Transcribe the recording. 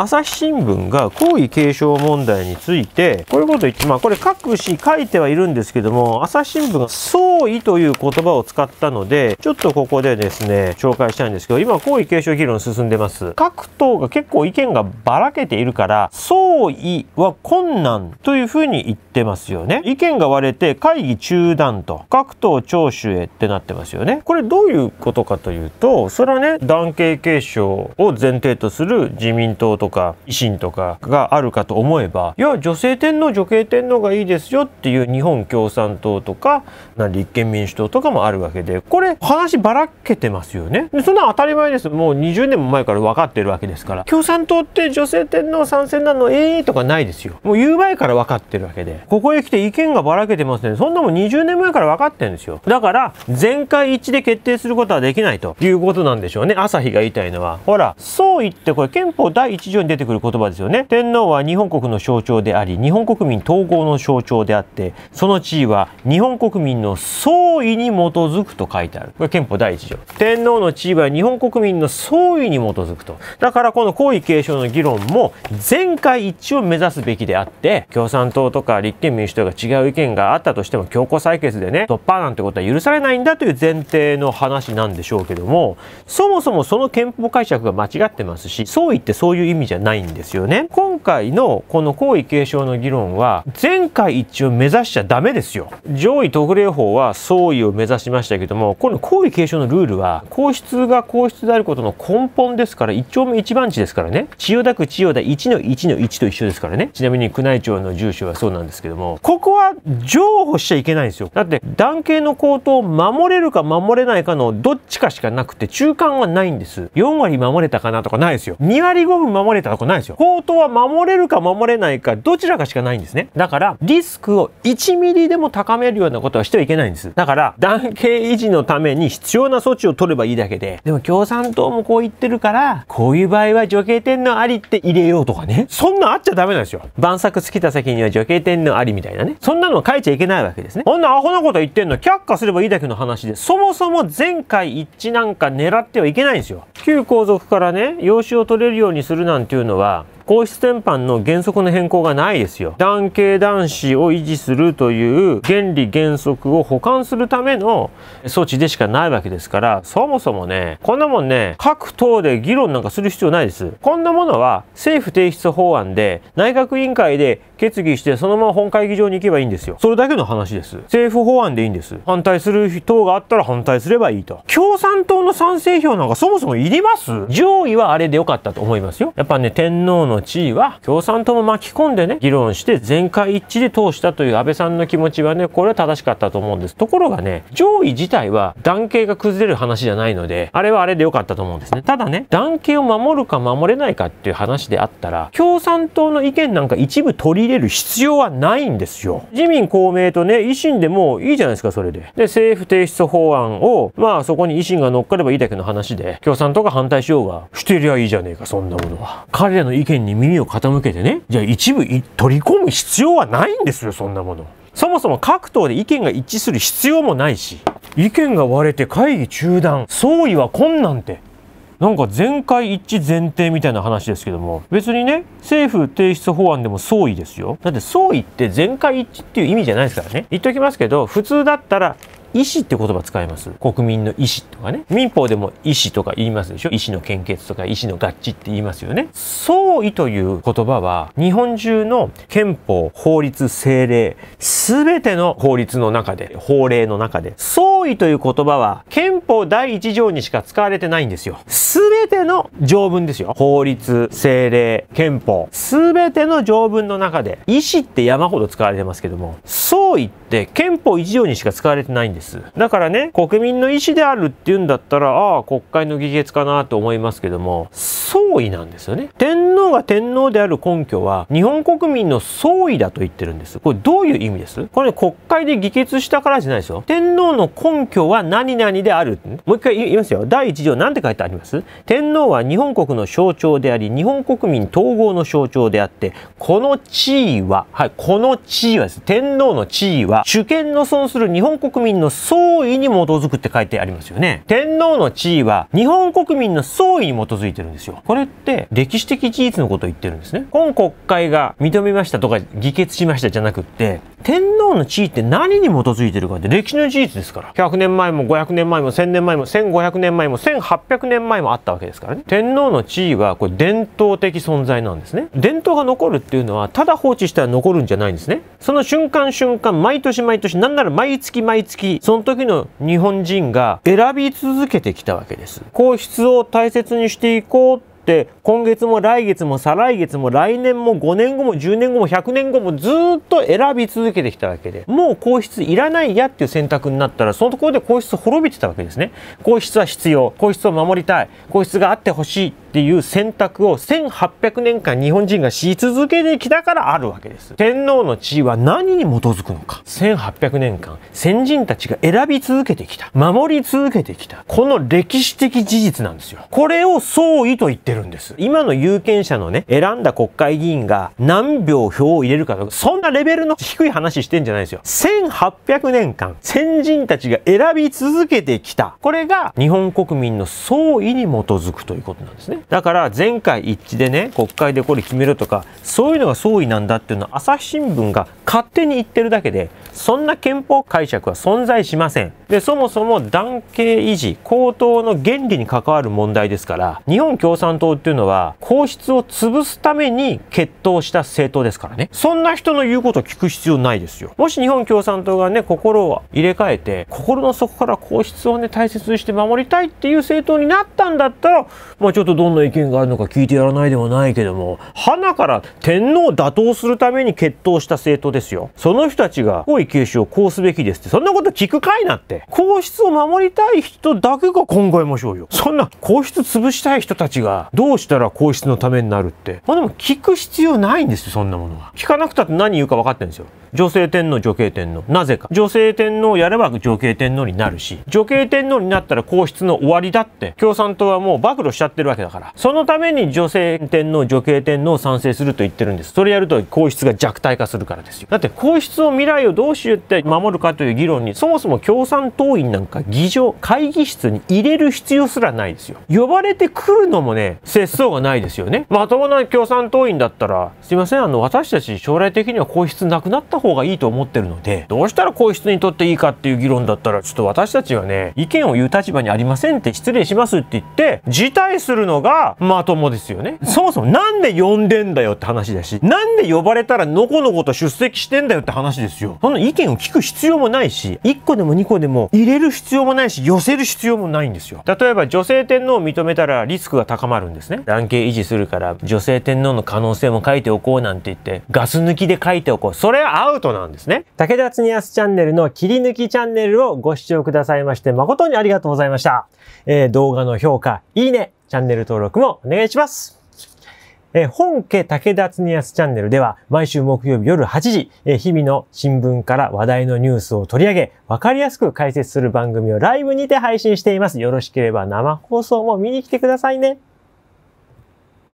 朝日新聞が皇位継承問題についてこういうことを言ってまあこれ各紙書いてはいるんですけども朝日新聞が総意という言葉を使ったのでちょっとここでですね紹介したいんですけど今皇位継承議論進んでます。各党が結構意見がばらけているから意は困難というふうに言ってますよね。意見が割れて会議中断と。各党聴取へってなってますよね。これどういうことかというとそれはね男系継承を前提とする自民党とか維新とかがあるかと思えばいや女性天皇女系天皇がいいですよっていう日本共産党とか立憲民主党とかもあるわけでこれ話ばらけてますよね。でそんな当たり前です。もう20年も前から分かってるわけですから。共産党って女性天皇参戦なのえとかないですよ。もう言う前から分かってるわけで。ここへ来て意見がばらけてますね。そんなもん20年前から分かってるんですよ。だから全会一致で決定することはできないと。いうことなんでしょうね。朝日が言いたいのは。ほらそう言ってこれ憲法第1条に出てくる言葉ですよね。天皇は日本国の象徴であり日本国民統合の象徴であってその地位は日本国民の総意に基づくと書いてある。これ憲法第1条。天皇の地位は日本国民の総意に基づくと。だからこの皇位継承の議論も全会一致を目指すべきであって共産党とか立憲民主党が違う意見があったとしても強行採決でね突破なんてことは許されないんだという前提の話なんでしょうけどもそもそもその憲法解釈が間違ってますしそう言ってそういう意味じゃないんですよね。今回のこの皇位継承の議論は全会一致を目指しちゃダメですよ。上位特例法は総意を目指しましたけどもこの皇位継承のルールは皇室が皇室であることの根本ですから一丁目一番地ですからね。千代田区千代田1の1の1と一緒ですからね。ちなみに宮内庁の住所はそうなんですけども。ここは譲歩しちゃいけないんですよ。だって男系の口頭を守れるか守れないかのどっちかしかなくて中間はないんです。4割守れたかなとかないですよ。2割5分守れたとかないですよ。口頭は守れるか守れないかどちらかしかないんですね。だからリスクを1ミリでも高めるようなことはしてはいけないんです。だから男系維持のために必要な措置を取ればいいだけで。でも共産党もこう言ってるからこういう場合は女系天皇ありって入れようとかね。そんなあっちゃダメなんですよ。晩作尽きた先には女系天皇ありみたいなね。そんなの書いちゃいけないわけですね。こんなアホなこと言ってんの。却下すればいいだけの話で。そもそも前回一致なんか狙ってはいけないんですよ。旧皇族からね養子を取れるようにするなんていうのは皇室典範の原則の変更がないですよ。男系男子を維持するという原理原則を補完するための措置でしかないわけですから、そもそもね、こんなもんね、各党で議論なんかする必要ないです。こんなものは政府提出法案で内閣委員会で決議してそのまま本会議場に行けばいいんですよ。それだけの話です。政府法案でいいんです。反対する党があったら反対すればいいと。共産党の賛成票なんかそもそもいります？上位はあれでよかったと思いますよ。やっぱね、天皇の地位は共産党も巻き込んでね議論して全会一致で通したという安倍さんの気持ちはねこれは正しかったと思うんですところがね上位自体は男系が崩れる話じゃないのであれはあれでよかったと思うんですねただね男系を守るか守れないかっていう話であったら共産党の意見なんか一部取り入れる必要はないんですよ。自民公明とね維新でもいいじゃないですかそれで。で政府提出法案をまあそこに維新が乗っかればいいだけの話で共産党が反対しようがしてりゃいいじゃねえかそんなものは。彼らの意見に耳を傾けてねじゃあ一部取り込む必要はないんですよそんなもの。そもそも各党で意見が一致する必要もないし意見が割れて会議中断総意は困難ってなんか全会一致前提みたいな話ですけども。別にね政府提出法案でも総意ですよ。だって総意って全会一致っていう意味じゃないですからね。言っときますけど普通だったら意思って言葉使います？国民の意思とかね。民法でも意思とか言いますでしょ？意思の献血とか意思の合致って言いますよね。総意という言葉は日本中の憲法法律政令全ての法律の中で法令の中で総意という言葉は憲法第一条にしか使われてないんですよ。全ての条文ですよ。法律政令憲法。全ての条文の中で意思って山ほど使われてますけども総意って憲法一条にしか使われてないんですです。だからね国民の意思であるっていうんだったらああ国会の議決かなと思いますけども総意なんですよね。天皇が天皇である根拠は日本国民の総意だと言ってるんです。これどういう意味です？これ、ね、国会で議決したからじゃないですよ。天皇の根拠は何々である。もう一回言いますよ。第一条何て書いてあります？天皇は日本国の象徴であり日本国民統合の象徴であってこの地位ははいこの地位はです。天皇の地位は主権の損する日本国民のの総意に基づくって書いてありますよね。天皇の地位は日本国民の総意に基づいてるんですよ。これって歴史的事実のことを言ってるんですね。今国会が認めましたとか議決しましたじゃなくって、天皇の地位って何に基づいてるかって歴史の事実ですから。100年前も500年前も1000年前も1500年前も1800年前もあったわけですからね。天皇の地位はこれ伝統的存在なんですね。伝統が残るっていうのはただ放置したら残るんじゃないんですね。その瞬間瞬間、毎年毎年、なんなら毎月毎月、その時の日本人が選び続けてきたわけです。皇室を大切にしていこうって今月も来月も再来月も来年も5年後も10年後も100年後もずっと選び続けてきたわけでもう皇室いらないやっていう選択になったらそのところで皇室滅びてたわけですね。皇室は必要。皇室を守りたい。皇室があってほしい。っていう選択を1800年間日本人がし続けてきたからあるわけです天皇の地位は何に基づくのか1800年間先人たちが選び続けてきた守り続けてきたこの歴史的事実なんですよこれを総意と言ってるんです。今の有権者のね、選んだ国会議員が何票票を入れるかとか、そんなレベルの低い話してんじゃないですよ。1800年間、先人たちが選び続けてきた。これが日本国民の総意に基づくということなんですね。だから前回一致でね、国会でこれ決めるとか、そういうのが総意なんだっていうのは朝日新聞が勝手に言ってるだけで、そんな憲法解釈は存在しません。で、そもそも男系維持、高等の原理に関わる問題ですから、日本共産党っていうのは、皇室を潰すために決闘した政党ですからね。そんな人の言うことを聞く必要ないですよ。もし日本共産党がね、心を入れ替えて、心の底から皇室をね、大切にして守りたいっていう政党になったんだったら、まあちょっとどうんな意見があるのか聞いてやらないでもないけども、花から天皇を打倒するために決闘した政党ですよ。その人たちが、皇位継承をこうすべきですって、そんなこと聞くかいなって。皇室を守りたい人だけが考えましょうよ。そんな皇室潰したい人たちがどうしたら皇室のためになるって。まあでも聞く必要ないんですよ、そんなものは。聞かなくたって何言うか分かってるんですよ。女性天皇、女系天皇。なぜか。女性天皇やれば女系天皇になるし、女系天皇になったら皇室の終わりだって、共産党はもう暴露しちゃってるわけだから。そのために女性天皇、女系天皇を賛成すると言ってるんです。それやると皇室が弱体化するからですよ。だって皇室を未来をどうしようって守るかという議論に、そもそも共産党員なんか議場、会議室に入れる必要すらないですよ。呼ばれてくるのもね、節操がないですよね。まともな共産党員だったら、すいません、あの、私たち将来的には皇室なくなった方がいいと思ってるので、どうしたら皇室にとっていいかっていう議論だったら、ちょっと私たちはね、意見を言う立場にありませんって失礼しますって言って、辞退するのがまともですよね。そもそもなんで呼んでんだよって話だし、なんで呼ばれたらのこのこと出席してんだよって話ですよ。その意見を聞く必要もないし、1個でも2個でも入れる必要もないし、寄せる必要もないんですよ。例えば女性天皇を認めたらリスクが高まるんですね。男系維持するから女性天皇の可能性も書いておこうなんて言って、ガス抜きで書いておこう。それはアウトなんですね。武田恒康チャンネルの切り抜きチャンネルをご視聴くださいまして誠にありがとうございました。えー、動画の評価、いいね、チャンネル登録もお願いします。え本家武田恒康チャンネルでは毎週木曜日夜8時、え日々の新聞から話題のニュースを取り上げ、わかりやすく解説する番組をライブにて配信しています。よろしければ生放送も見に来てくださいね。